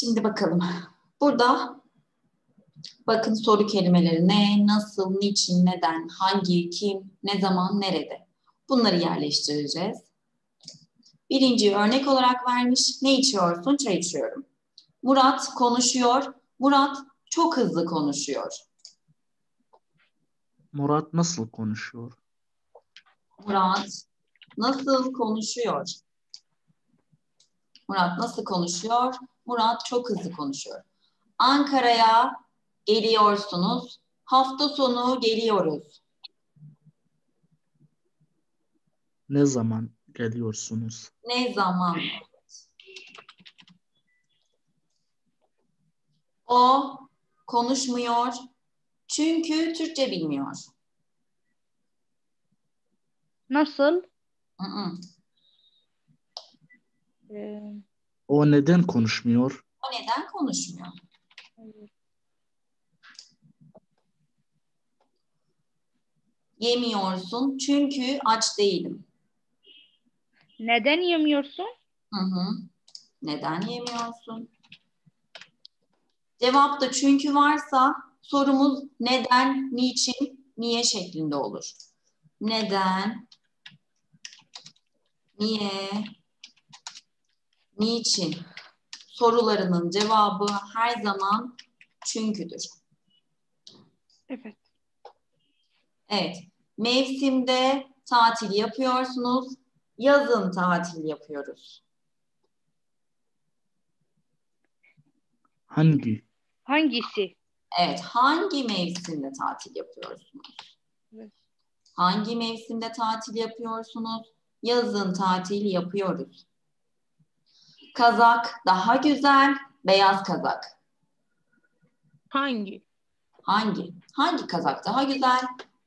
Şimdi bakalım. Burada bakın soru kelimeleri ne, nasıl, niçin, neden, hangi, kim, ne zaman, nerede. Bunları yerleştireceğiz. Birinci örnek olarak vermiş. Ne içiyorsun? Çay içiyorum. Murat konuşuyor. Murat çok hızlı konuşuyor. Murat nasıl konuşuyor? Murat nasıl konuşuyor? Murat nasıl konuşuyor? Murat çok hızlı konuşuyor. Ankara'ya geliyorsunuz. Hafta sonu geliyoruz. Ne zaman geliyorsunuz? Ne zaman? O konuşmuyor çünkü Türkçe bilmiyor. Nasıl? Hı hı. Ee, O neden konuşmuyor? O neden konuşmuyor? Yemiyorsun çünkü aç değilim. neden yemiyorsun? Hı hı. Neden yemiyorsun? Cevapta çünkü varsa sorumuz neden, niçin, niye şeklinde olur. Neden, niye, niçin sorularının cevabı her zaman çünküdür. Evet. Evet, mevsimde tatil yapıyorsunuz, yazın tatil yapıyoruz. Hangi? Hangisi? Evet, hangi mevsimde tatil yapıyorsunuz? Evet. Hangi mevsimde tatil yapıyorsunuz? Yazın tatil yapıyoruz. Kazak daha güzel, beyaz kazak. Hangi? Hangi? Hangi kazak daha güzel?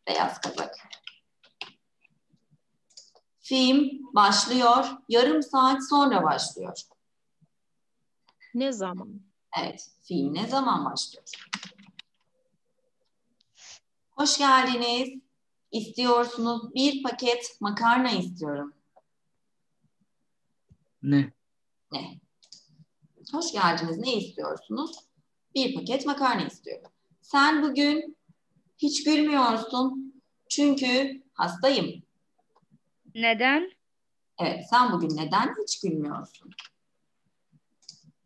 Beyaz kazak. Film başlıyor, yarım saat sonra başlıyor. Ne zaman? Evet, film ne zaman başlıyor? Hoş geldiniz. İstiyorsunuz bir paket makarna istiyorum. Ne? Ne? Hoş geldiniz. Ne istiyorsunuz? Bir paket makarna istiyorum. Sen bugün hiç gülmüyorsun çünkü hastayım. Neden? Evet, sen bugün neden hiç gülmüyorsun?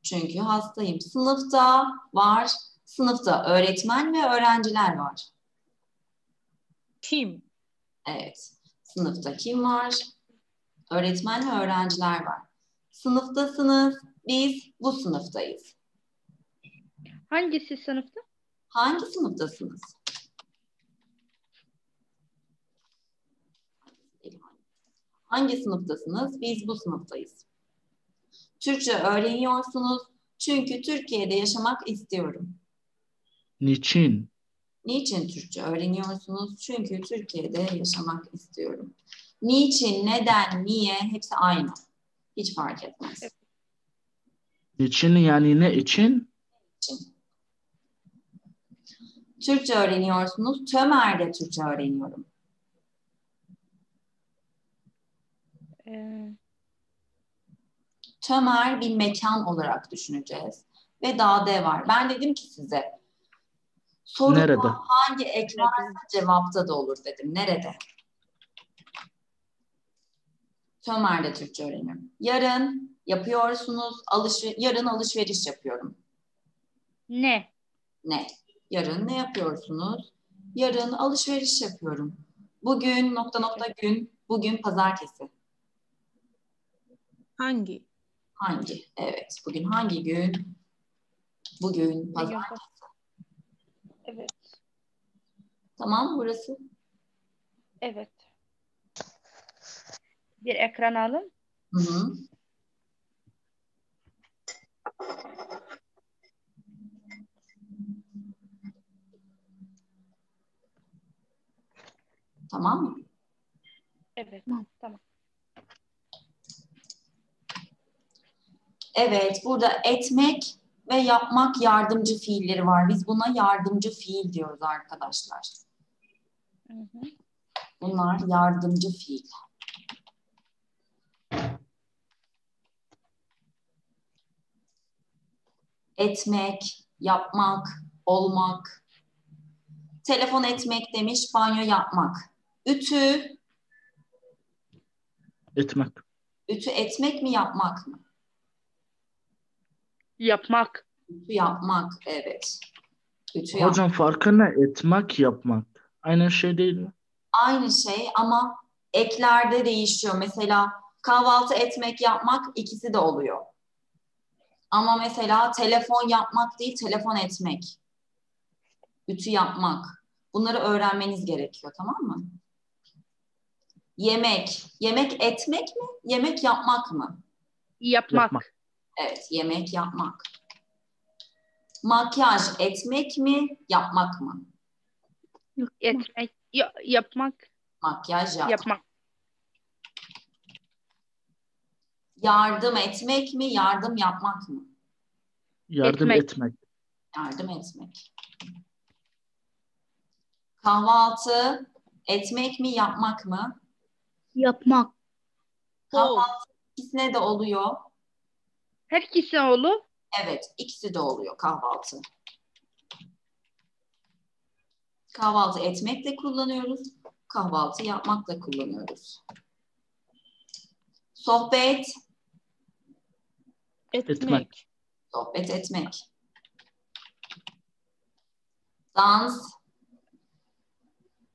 Çünkü hastayım. Sınıfta var, sınıfta öğretmen ve öğrenciler var. Kim? Evet, sınıfta kim var? Öğretmen ve öğrenciler var. Sınıftasınız, biz bu sınıftayız. Hangisi sınıfta? Hangi sınıftasınız? Hangi sınıftasınız? Biz bu sınıftayız. Türkçe öğreniyorsunuz çünkü Türkiye'de yaşamak istiyorum. Niçin? Niçin Türkçe öğreniyorsunuz? Çünkü Türkiye'de yaşamak istiyorum. Niçin, neden, niye hepsi aynı. Hiç fark etmez. Niçin yani ne için? için. Türkçe öğreniyorsunuz. Tömer'de Türkçe öğreniyorum. Ee, Tömer bir mekan olarak düşüneceğiz. Ve dağda var. Ben dedim ki size soruda Nerede? hangi ek varsa cevapta da olur dedim. Nerede? Tömer'de Türkçe öğreniyorum. Yarın yapıyorsunuz. Alışver yarın alışveriş yapıyorum. ne? Ne? Yarın ne yapıyorsunuz? Yarın alışveriş yapıyorum. Bugün nokta nokta gün. Bugün pazartesi. Hangi? Hangi? Evet. Bugün hangi gün? Bugün pazartesi. Evet. Tamam burası? Evet. Bir ekran alın. Hı hı. Tamam mı? Evet. Tamam. Evet, burada etmek ve yapmak yardımcı fiilleri var. Biz buna yardımcı fiil diyoruz arkadaşlar. Hı hı. Bunlar yardımcı fiil. Etmek, yapmak, olmak. Telefon etmek demiş, banyo yapmak. Ütü, Etmek. ütü etmek mi yapmak mı? Yapmak. Ütü yapmak, evet. Ütü yapmak. Hocam farkı ne? Etmek, yapmak. Aynı şey değil mi? Aynı şey ama eklerde değişiyor. Mesela kahvaltı etmek, yapmak ikisi de oluyor. Ama mesela telefon yapmak değil, telefon etmek. Ütü yapmak. Bunları öğrenmeniz gerekiyor, tamam mı? Yemek. Yemek etmek mi? Yemek yapmak mı? Yapmak. Yapmak. Evet, yemek yapmak. Makyaj etmek mi? Yapmak mı? Etmek. Ya- yapmak. Makyaj yapmak. Yapmak. Yardım etmek mi? Yardım yapmak mı? Yardım Etmek. etmek. Yardım etmek. Kahvaltı etmek mi, yapmak mı? Yapmak. Kahvaltı ikisine de oluyor. Her ikisi olur. Evet, ikisi de oluyor kahvaltı. Kahvaltı etmekle kullanıyoruz. Kahvaltı yapmakla kullanıyoruz. Sohbet, Etmek. sohbet etmek. Dans,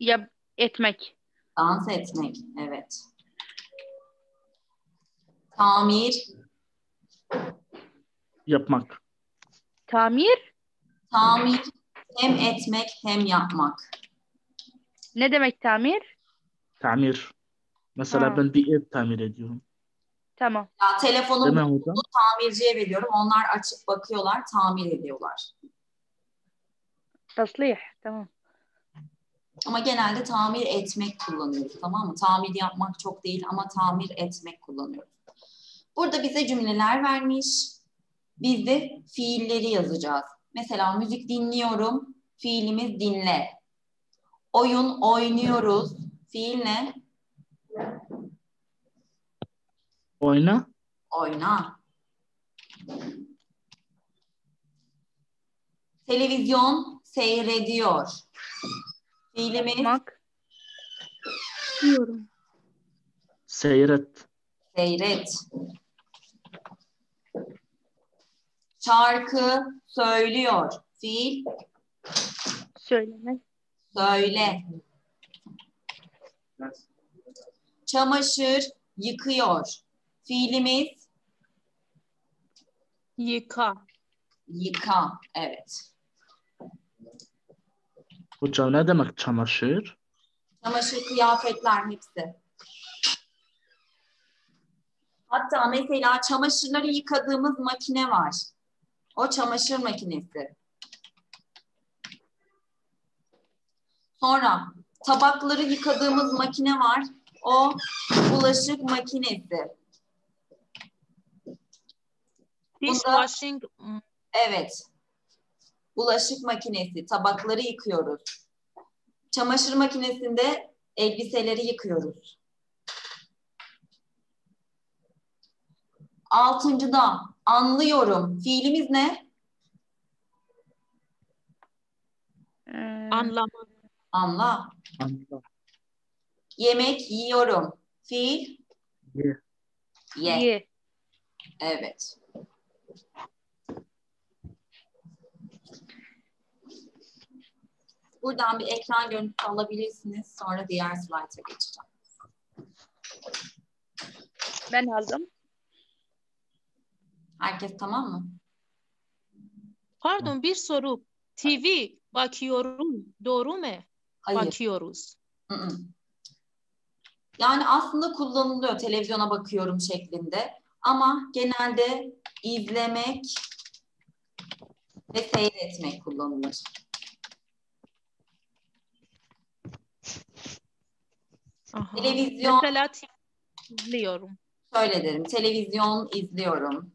Yap etmek. dans etmek. Evet. Tamir, Yapmak. Tamir. Tamir hem etmek hem yapmak. Ne demek tamir? Tamir. Mesela Ha. ben bir ev tamir ediyorum. Tamam. Ya telefonumu hocam? tamirciye veriyorum. Onlar açıp bakıyorlar, tamir ediyorlar. Taslih. Tamam. Ama genelde tamir etmek kullanıyoruz tamam mı? Tamir yapmak çok değil ama tamir etmek kullanıyoruz. Burada bize cümleler vermiş. Biz de fiilleri yazacağız. Mesela müzik dinliyorum. Fiilimiz dinle. Oyun oynuyoruz. Fiil ne? Oyna. Oyna. Televizyon seyrediyor. Fiilimiz Yapmak. Diyorum. Seyret. seyret. Şarkı söylüyor. Fiil Söylemek. söyle. Çamaşır yıkıyor. Fiilimiz Yıka. yıka. Evet. Hocam ne demek çamaşır? Çamaşır, kıyafetler hepsi. Hatta mesela çamaşırları yıkadığımız makine var. O çamaşır makinesi. Sonra tabakları yıkadığımız makine var. O bulaşık makinesi. Dishwashing. Evet. Bulaşık makinesi. Tabakları yıkıyoruz. Çamaşır makinesinde elbiseleri yıkıyoruz. Altıncıda anlıyorum. Fiilimiz ne? Ee, Anlamak. Anla. Anla. Yemek yiyorum. Fiil Ye. ye. ye. Evet. Buradan bir ekran görüntüsü alabilirsiniz. Sonra diğer slayta geçeceğim. Ben aldım. Herkes tamam mı? Pardon bir soru. TV bakıyorum. Doğru mu? Hayır. Bakıyoruz. Hı hı. Yani aslında kullanılıyor televizyona bakıyorum şeklinde. Ama genelde izlemek ve seyretmek kullanılır. Aha. Televizyon. Mesela izliyorum. Şöyle derim. Televizyon izliyorum.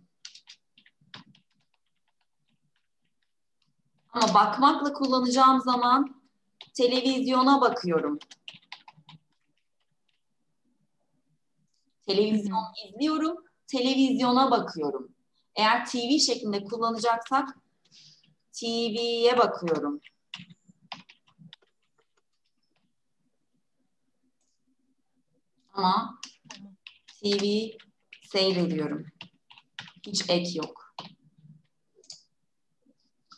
Ama bakmakla kullanacağım zaman televizyona bakıyorum. Televizyon izliyorum, televizyona bakıyorum. Eğer TV şeklinde kullanacaksak TV'ye bakıyorum. Ama TV seyrediyorum. Hiç ek yok.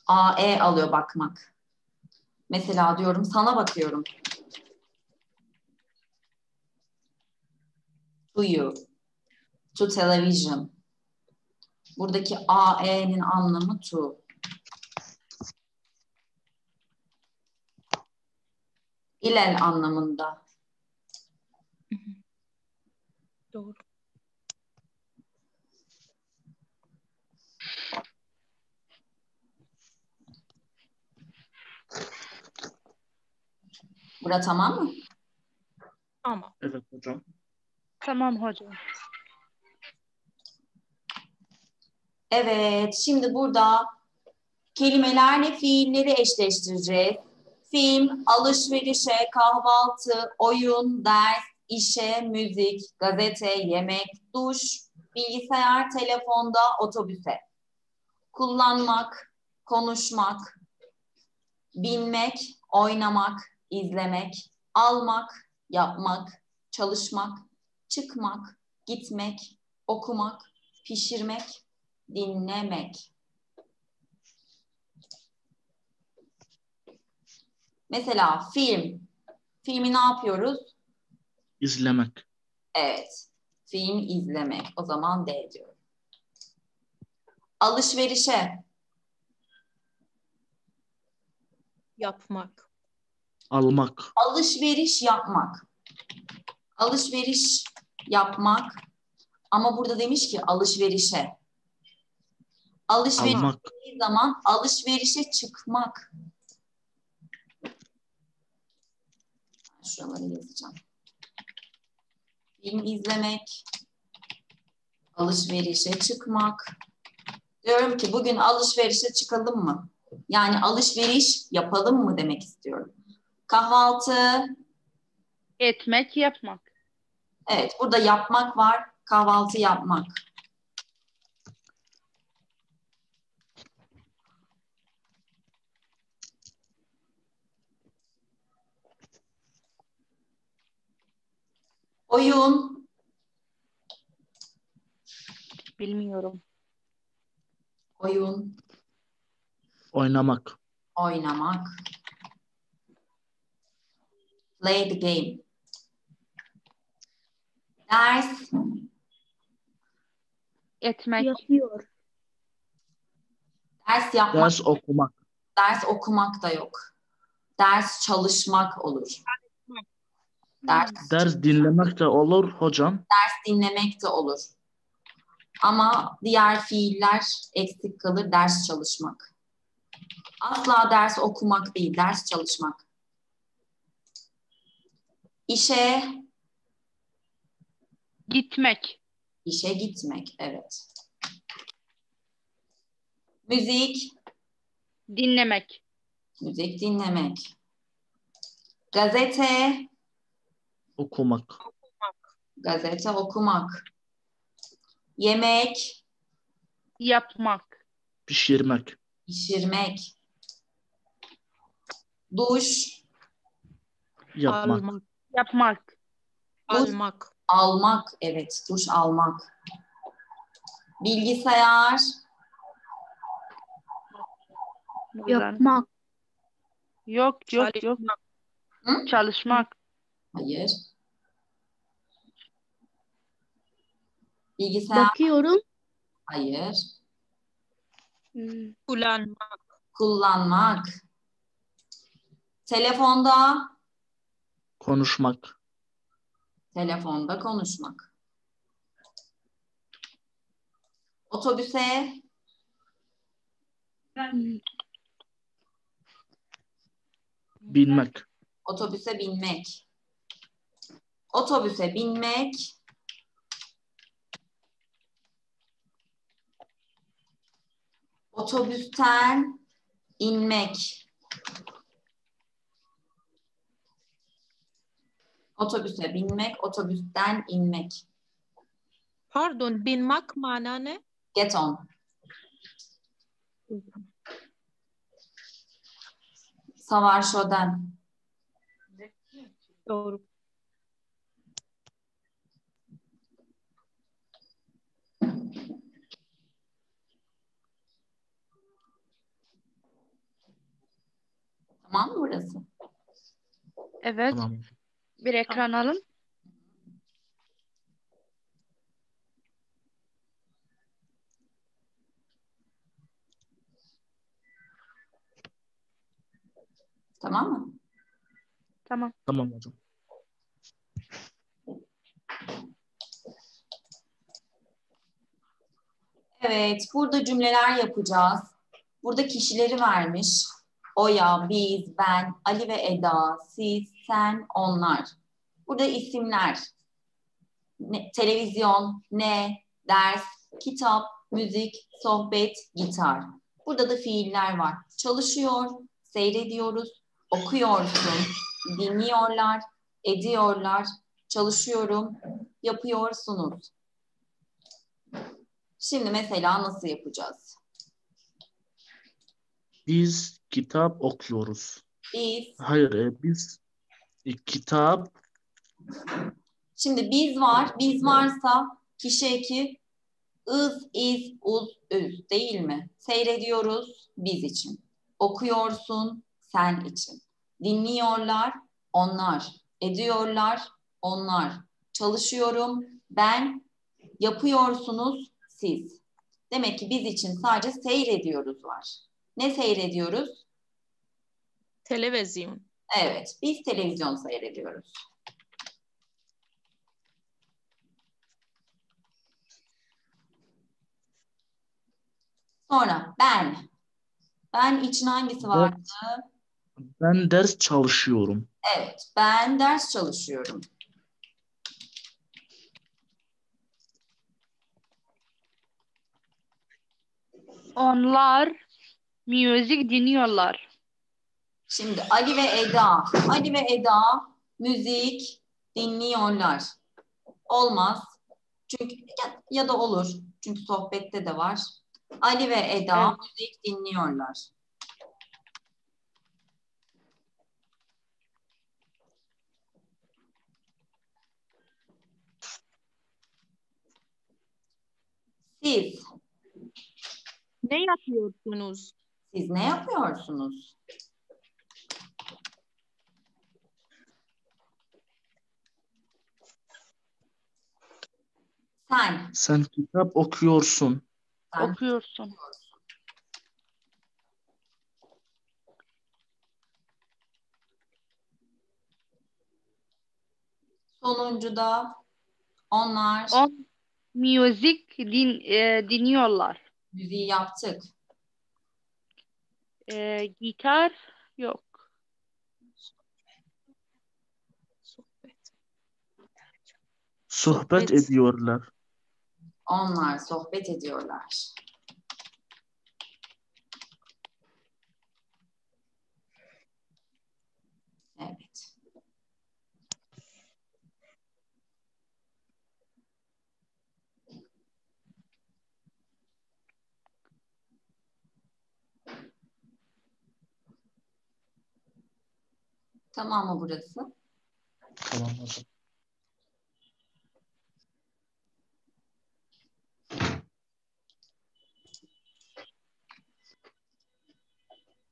AE alıyor bakmak. Mesela diyorum sana bakıyorum. To you. To television. Buradaki AE'nin anlamı to. İlel anlamında. Doğru. Bura tamam mı? Ama Evet hocam. Tamam hocam. Evet, şimdi burada kelimelerle fiilleri eşleştireceğiz. Film, alışverişe, kahvaltı, oyun, ders, işe, müzik, gazete, yemek, duş, bilgisayar, telefonda, otobüse. Kullanmak, konuşmak, binmek, oynamak, izlemek, almak, yapmak, çalışmak, çıkmak, gitmek, okumak, pişirmek, dinlemek. Mesela film. Filmi ne yapıyoruz? İzlemek. Evet. Film izlemek. O zaman D diyorum. Alışverişe. yapmak. Almak. Alışveriş yapmak. Alışveriş yapmak. Ama burada demiş ki alışverişe. Alışveriş Almak. dediği zaman alışverişe çıkmak. Şuraları yazacağım. Film izlemek, alışverişe çıkmak. Diyorum ki bugün alışverişe çıkalım mı? Yani alışveriş yapalım mı demek istiyorum. Kahvaltı, Etmek, yapmak. evet burada yapmak var, kahvaltı yapmak. Oyun, Bilmiyorum. oyun, Oynamak. oynamak. Play the game. Ders, Etmek, Yapıyor. ders yapmak, Ders okumak. ders okumak da yok. Ders çalışmak olur. Ders, Ders dinlemek de olur hocam. ders dinlemek de olur. Ama diğer fiiller eksik kalır, ders çalışmak. Asla ders okumak değil, ders çalışmak. İşe, gitmek, işe gitmek, evet. Müzik, dinlemek, müzik dinlemek. Gazete, Okumak. gazete okumak. Yemek, yapmak, Pişirmek. pişirmek. Duş, Yapmak. Almak. yapmak, Almak. almak, evet, duş almak. Bilgisayar, Yapmak. Yok, yok, yok. Çalışmak. Hı? Çalışmak, hayır. Bilgisayar, Bakıyorum. hayır. Hmm, Kullanmak. Kullanmak. Telefonda, Konuşmak. telefonda konuşmak. Otobüse, hmm, Binmek. otobüse binmek. Otobüse binmek. Otobüsten inmek. Otobüse binmek, otobüsten inmek. Pardon, binmek mana ne? Get on. Savar Şoden. Doğru. Tamam mı burası? Evet. Tamam. Bir ekran alın. Tamam mı? Tamam. Tamam hocam. Evet, burada cümleler yapacağız. Burada kişileri vermiş. Oya, biz, ben, Ali ve Eda, siz, sen, onlar. Burada isimler. Ne- televizyon, ne, ders, kitap, müzik, sohbet, gitar. Burada da fiiller var. Çalışıyor, seyrediyoruz, okuyorsun, dinliyorlar, ediyorlar, çalışıyorum, yapıyorsunuz. Şimdi mesela nasıl yapacağız? Biz kitap okuyoruz. Biz, Hayır, e, biz e, kitap şimdi biz var, biz varsa kişi eki ız, iz, uz, üz değil mi? Seyrediyoruz biz için. Okuyorsun sen için. Dinliyorlar onlar. Ediyorlar onlar. Çalışıyorum ben. Yapıyorsunuz siz. Demek ki biz için sadece seyrediyoruz var. Ne seyrediyoruz? Televizyon. Evet, biz televizyon seyrediyoruz. Sonra ben. Ben için hangisi vardı? ben ders çalışıyorum. Evet, ben ders çalışıyorum. Onlar müzik dinliyorlar. Şimdi Ali ve Eda. Ali ve Eda müzik dinliyorlar. Olmaz. Çünkü ya, ya da olur. Çünkü sohbette de var. Ali ve Eda Evet. müzik dinliyorlar. Siz, Ne yapıyorsunuz? Siz ne yapıyorsunuz? Sen, Sen kitap okuyorsun. sen Okuyorsun. sonuncuda onlar On müzik din, e, dinliyorlar. müziği yaptık. E, gitar yok. Sohbet. Sohbet Sohbet. ediyorlar. Onlar sohbet ediyorlar. Evet. Tamam mı burası? Tamam hocam.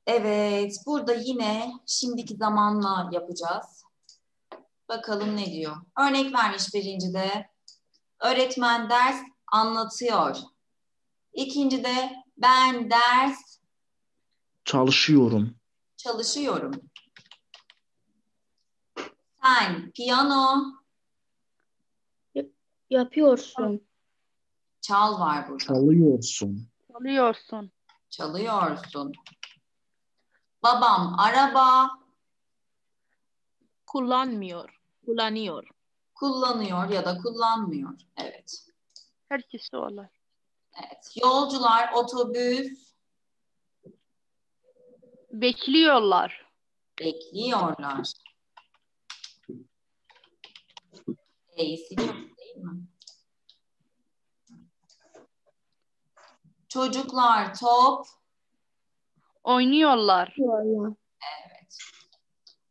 Evet, burada yine şimdiki zamanla yapacağız. Bakalım ne diyor. Örnek vermiş birincide. Öğretmen ders anlatıyor. İkincide ben ders Çalışıyorum. çalışıyorum. Sen piyano Yapıyorsun. çal var burada. Çalıyorsun. Çalıyorsun. Çalıyorsun. Babam araba Kullanmıyor. Kullanıyor. kullanıyor ya da kullanmıyor. Evet. Herkesi olur. Evet. Yolcular otobüs Bekliyorlar. bekliyorlar. E'si değil mi? Çocuklar top Oynuyorlar. Oynuyorlar.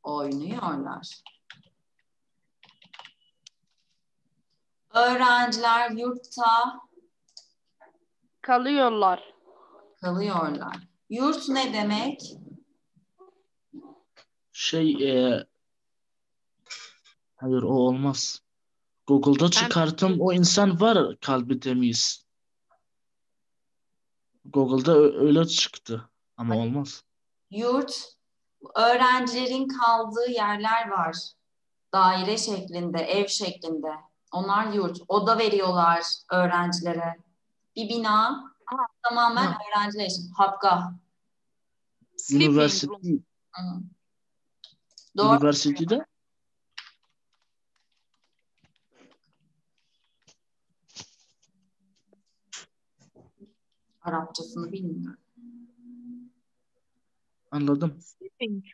Oynuyorlar. Öğrenciler yurtta Kalıyorlar. kalıyorlar. Yurt ne demek? Şey e, hayır o olmaz. Google'da çıkarttım o insan var kalbi temiz. Google'da öyle çıktı ama Hayır. olmaz. Yurt, öğrencilerin kaldığı yerler var. Daire şeklinde, ev şeklinde. Onlar yurt. Oda veriyorlar öğrencilere. Bir bina tamamen Ha. öğrenciler için. Room. Üniversite. Doğru. üniversitede Arapçasını bilmiyorum. Anladım. Sleeping,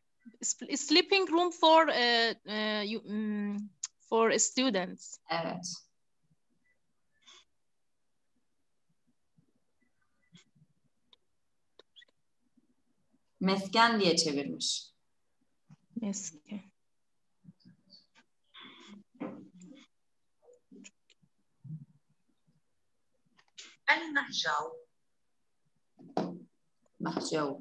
sleeping room for uh, uh, mm, for students. Evet. Mesken diye çevirmiş. Mesken. El nehcav Mahcev.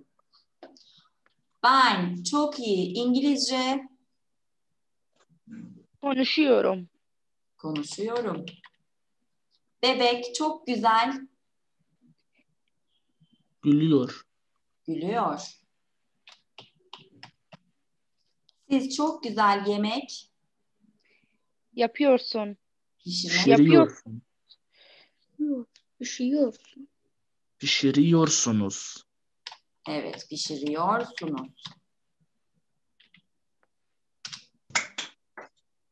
Ben çok iyi İngilizce Konuşuyorum. konuşuyorum. Bebek çok güzel Gülüyor. gülüyor. Siz çok güzel yemek Yapıyorsun. pişirmek Pişiriyorsun. Üşüyorsun. Pişiriyorsunuz. Evet, pişiriyorsunuz.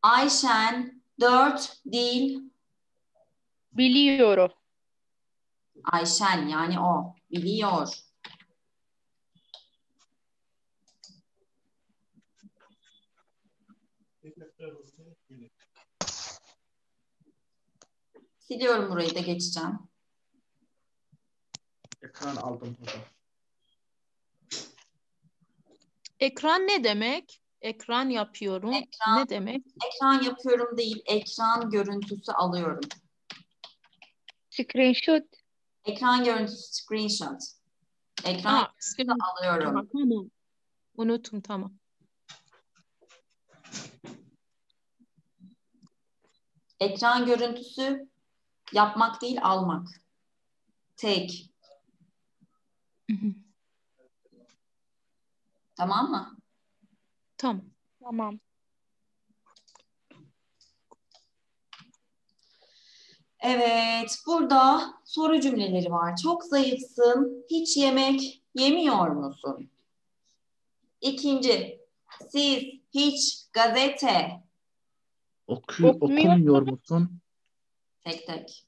Ayşen dört dil Biliyorum. Ayşen yani o biliyor. Siliyorum burayı da geçeceğim. Ekran aldım hocam. Ekran ne demek? Ekran yapıyorum. Ekran. Ne demek? Ekran yapıyorum değil, ekran görüntüsü alıyorum. Screenshot. Ekran görüntüsü screenshot. Ekran Ha, screen- alıyorum. Tamam, tamam. Unuttum tamam. Ekran görüntüsü yapmak değil, almak. Take. Tamam mı? Tamam. Tamam. Evet, burada soru cümleleri var. Çok zayıfsın, hiç yemek yemiyor musun? İkinci, siz hiç gazete, Oku, Okumuyor okumuyor musun? tek tek,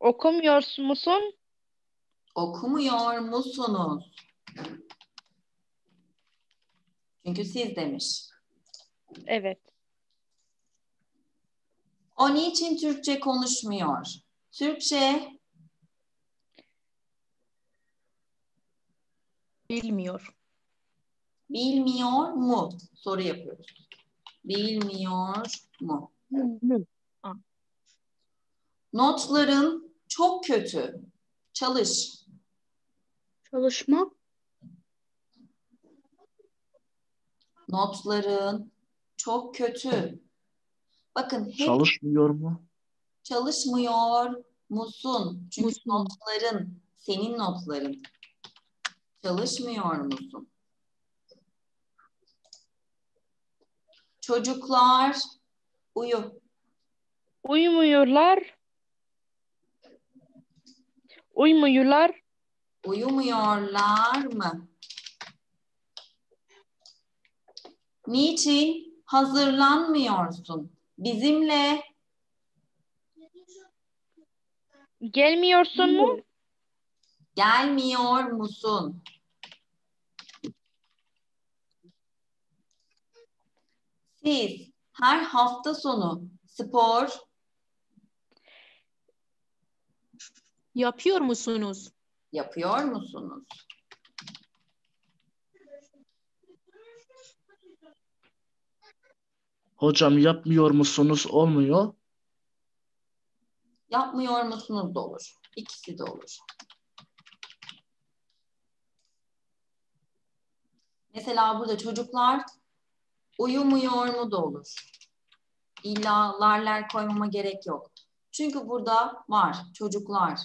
Okumuyor musun? okumuyor musunuz? Çünkü siz demiş. Evet. O niçin Türkçe konuşmuyor? Türkçe Bilmiyor. bilmiyor mu? Soru yapıyoruz. Bilmiyor mu? Mu. Notların çok kötü. Çalış. Çalışmak. Notların çok kötü. Bakın hep Çalışmıyor mu? çalışmıyor musun? Çünkü Musun. notların, senin notların. Çalışmıyor musun? Çocuklar uyu. Uyumuyorlar. Uyumuyorlar. Uyumuyorlar mı? Niçin hazırlanmıyorsun? Bizimle Gelmiyorsun mu? gelmiyor musun? Siz her hafta sonu spor Yapıyor musunuz? yapıyor musunuz? Hocam yapmıyor musunuz? Olmuyor. Yapmıyor musunuz da olur. İkisi de olur. Mesela burada çocuklar uyumuyor mu da olur. İlla larler koymama gerek yok. Çünkü burada var çocuklar.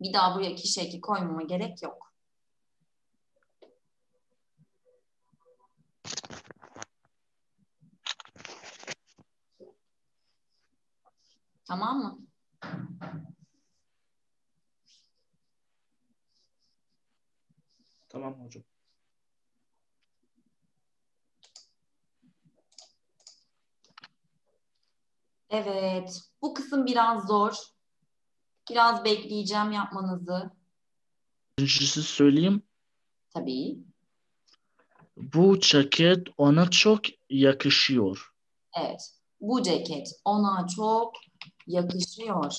Bir daha buraya kişi eki koymama gerek yok. Tamam mı? Tamam hocam. Evet. Bu kısım biraz zor. Biraz bekleyeceğim yapmanızı. Birincisi söyleyeyim. Tabii. Bu ceket ona çok yakışıyor. Evet. Bu ceket ona çok yakışıyor.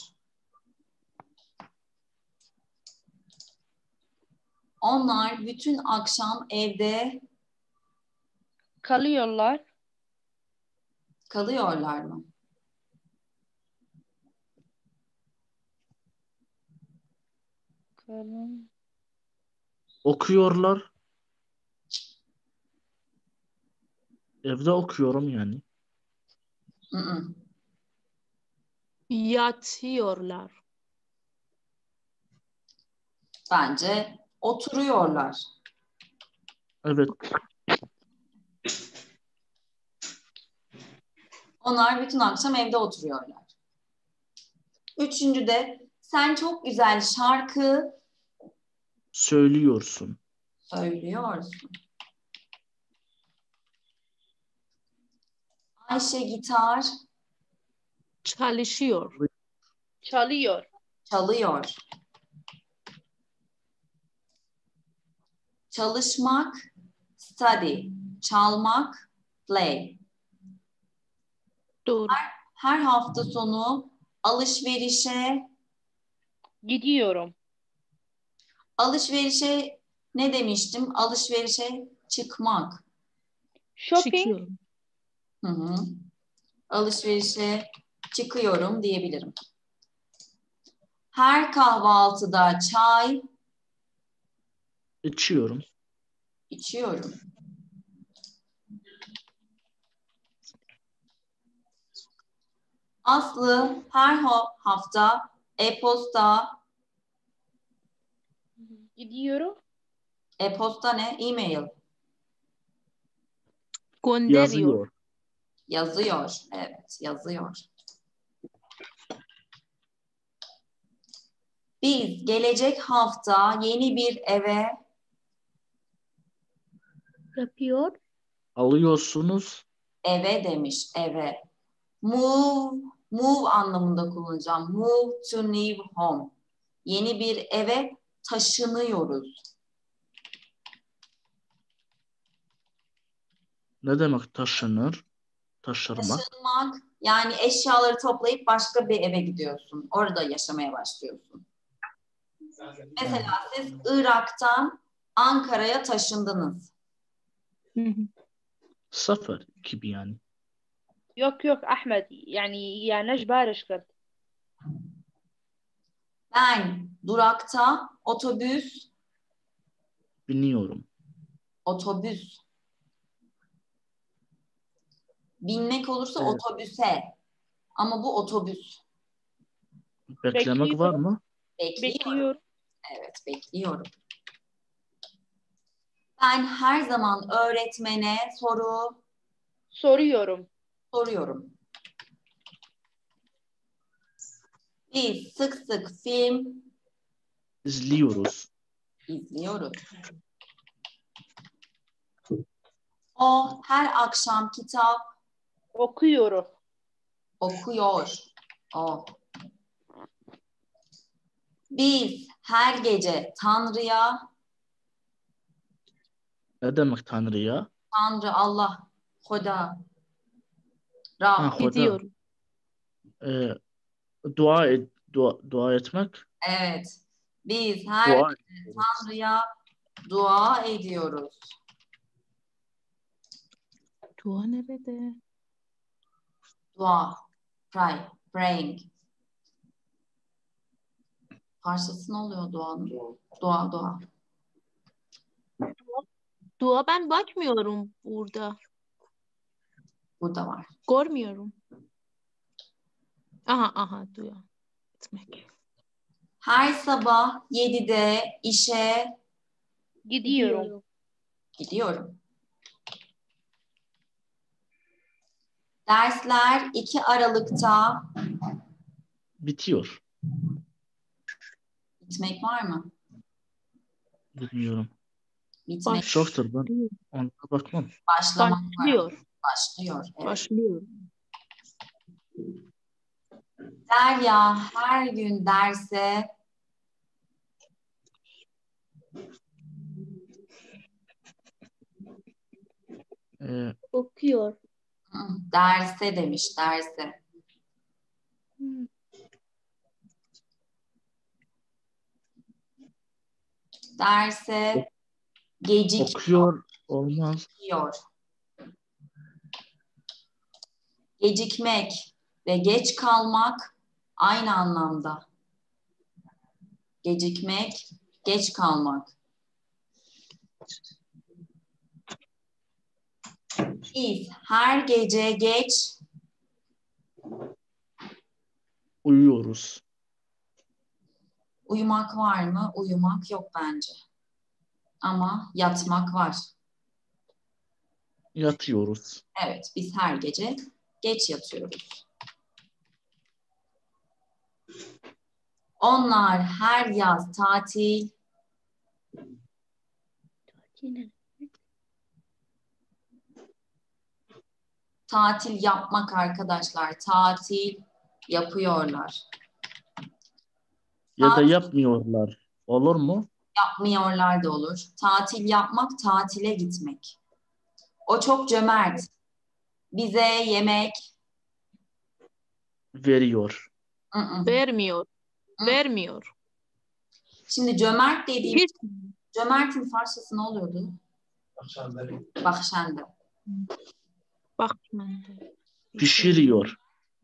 Onlar bütün akşam evde Kalıyorlar. kalıyorlar mı? Kalın. Okuyorlar. Evde okuyorum yani. Mm-mm. Yatıyorlar. Bence oturuyorlar. Evet. Onlar bütün akşam evde oturuyorlar. Üçüncü de sen çok güzel şarkı Söylüyorsun. söylüyorsun. Ayşe gitar Çalışıyor. Çalıyor. çalıyor. Çalışmak, study. Çalmak, play. Doğru. Her hafta sonu alışverişe, Gidiyorum. alışverişe ne demiştim? Alışverişe çıkmak. Shopping. Çıkıyorum. Hı hı. Alışverişe çıkıyorum diyebilirim. Her kahvaltıda çay İçiyorum. içiyorum. Aslı her ha- hafta e-posta, Gidiyorum. e-posta ne? E-mail Gönderiyor. Yazıyor. yazıyor. Evet, yazıyor. Biz gelecek hafta yeni bir eve Yapıyor. Alıyorsunuz. eve demiş eve. Move, move anlamında kullanacağım. Move to new home. Yeni bir eve taşınıyoruz. Ne demek taşınır? Taşırmak. Taşınmak yani eşyaları toplayıp başka bir eve gidiyorsun. Orada yaşamaya başlıyorsun. Mesela siz Irak'tan Ankara'ya taşındınız. Sıfır gibi yani. Yok yok Ahmet yani ya necbariş kıl. Ben durakta otobüs biniyorum. Otobüs. Binmek olursa evet. otobüse. Ama bu otobüs. Beklemek Bekliyorum. var mı? Bekliyorum. Bekliyorum. Evet, bekliyorum. Ben her zaman öğretmene soru Soruyorum. soruyorum. Biz sık sık film İzliyoruz. izliyoruz. O her akşam kitap Okuyorum. okuyor. O. Biz her gece Tanrı'ya, Ne demek Tanrı'ya? Tanrı Allah, Hoda, Ha, Rab, Hoda. Gidiyorum. Ee, dua, et, dua, dua etmek. evet. Biz her Dua Tanrı'ya dua ediyoruz. Dua nerede? Dua. Pray. Praying. Parçası ne oluyor duanın? Dua, dua. Dua ben bakmıyorum burada. Burada var. Görmüyorum. Aha aha dua. Etmek. Her sabah 7'de işe Gidiyorum. gidiyorum. Dersler 2 Aralık'ta Bitiyor. Bitmek var mı? Bilmiyorum. Bitmek, Baş- Çoktur ben ona bakmam. başlamak var. Başlıyor. Başlıyor. Evet. Başlıyor. Derya her gün derse Ee, Okuyor. Derse demiş derse. Hmm. Derse gecik okuyor olmaz. Gecikiyor. Gecikmek ve geç kalmak aynı anlamda. Gecikmek, geç kalmak. Biz her gece geç Uyuyoruz. Uyumak var mı? Uyumak yok bence. Ama yatmak var. Yatıyoruz. Evet, biz her gece geç yatıyoruz. Onlar her yaz tatil, tatil yapmak arkadaşlar, tatil yapıyorlar. Ya da Tatil. yapmıyorlar. Olur mu? Yapmıyorlar da olur. Tatil yapmak, tatile gitmek. O çok cömert. Bize yemek, Veriyor. ı-ı. Vermiyor. Hı. Vermiyor. Şimdi cömert dediğim, Hiç cömertin Farsçası ne oluyordu? Bahşende. bakmadı. Pişiriyor.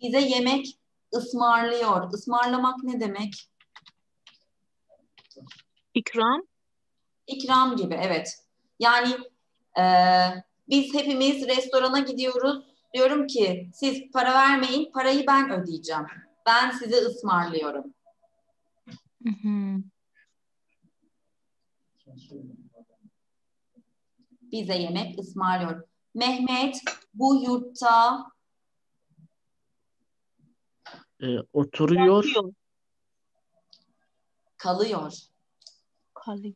Bize yemek ısmarlıyor. Ismarlamak ne demek? İkram. İkram gibi evet. Yani eee, biz hepimiz restorana gidiyoruz. Diyorum ki siz para vermeyin, parayı ben ödeyeceğim. Ben size ısmarlıyorum. Hı hı. Bize yemek ısmarlıyor. Mehmet bu yurtta Ee, oturuyor. Kalıyor. Kalıyor.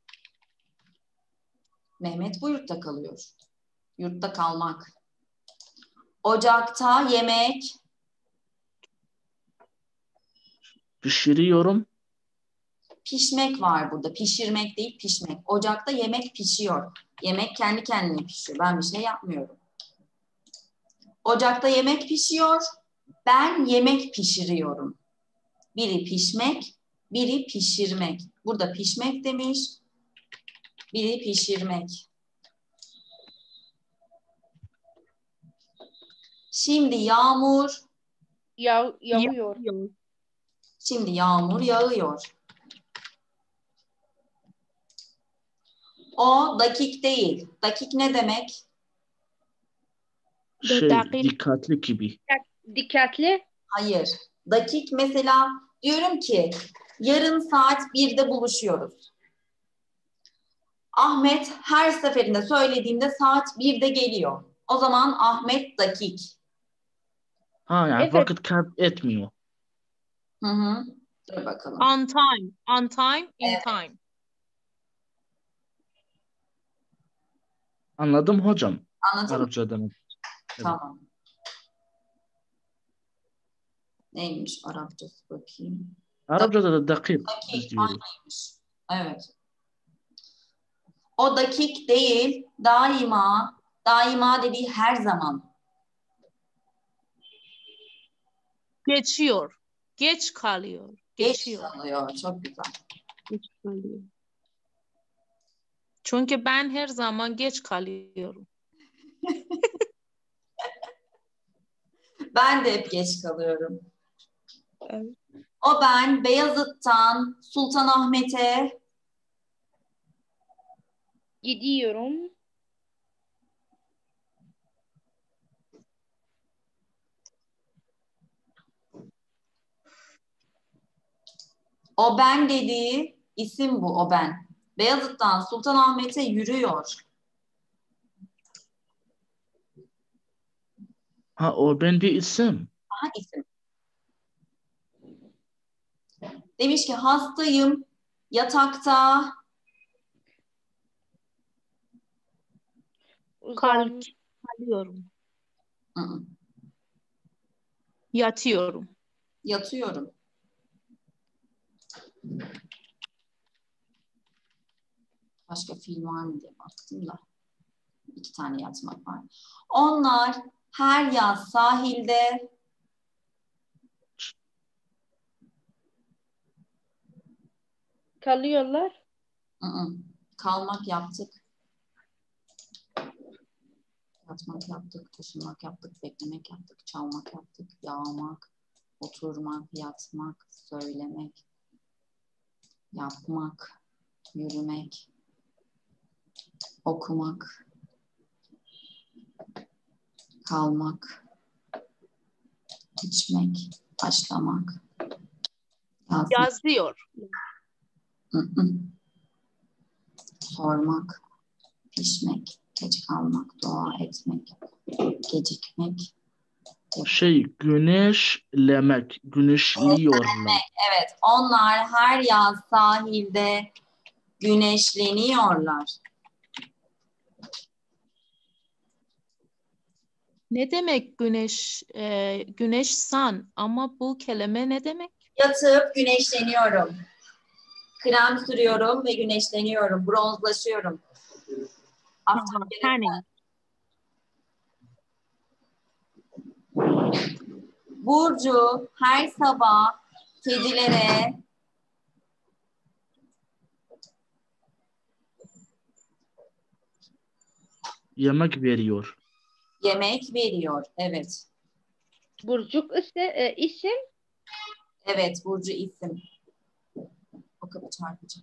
Mehmet bu yurtta kalıyor. Yurtta kalmak. Ocakta yemek Pişiriyorum. pişmek var burada. Pişirmek değil pişmek. Ocakta yemek pişiyor. Yemek kendi kendine pişiyor. Ben bir şey yapmıyorum. Ocakta yemek pişiyor. Ben yemek pişiriyorum. Biri pişmek, biri pişirmek. Burada pişmek demiş. Biri pişirmek. Şimdi yağmur, Yağ, yağıyor. Şimdi yağmur yağıyor. O dakik değil. Dakik ne demek? Şey Dakik. dikkatli gibi. Dikkatli. Hayır. Dakik mesela diyorum ki yarın saat 1'de buluşuyoruz. Ahmet her seferinde söylediğimde saat 1'de geliyor. O zaman Ahmet dakik. Ha yani Evet. vakit kayıp etmiyor. Hı hı. Dur bakalım. On time. On time. In Evet. time. Anladım hocam. Anladın mı? Arapça demek. Evet. Tamam. Neymiş Arapçası bakayım. Arapçada da dakik aynıymış. Evet. O dakik değil, daima, daima dediği her zaman. Geçiyor. Geç kalıyor. Geç Geçiyor. kalıyor. Çok güzel. Geç kalıyor. Çünkü ben her zaman geç kalıyorum. Ben de hep geç kalıyorum. Evet. O ben Beyazıt'tan Sultanahmet'e Gidiyorum. O ben dediği isim bu o ben. Beyazıt'tan Sultanahmet'e yürüyor. Ha o ben bir isim. Aha isim. Demiş ki hastayım, yatakta. Kalıyorum. Yatıyorum. yatıyorum. Başka film var mı diye baktım da. İki tane yatmak var. Onlar her yaz sahilde Kalıyorlar. Hı hı. Kalmak yaptık. Yatmak yaptık, taşınmak yaptık, beklemek yaptık, çalmak yaptık, yağmak, oturmak, yatmak, söylemek, yapmak, yürümek, okumak, kalmak, içmek, başlamak, yazmak. Yazıyor. Sormak, pişmek, geç kalmak, dua etmek, gecikmek. Şey güneşlemek. Güneşliyorlar. Evet, onlar her yaz sahilde güneşleniyorlar. Ne demek güneş? e, güneş san ama bu kelime ne demek? Yatıp güneşleniyorum. Krem sürüyorum ve güneşleniyorum, bronzlaşıyorum. After Tanning. Burcu her sabah kedilere Yemek veriyor. yemek veriyor. Evet. Burcuk ise e, isim. Evet Burcu isim. A couple of times.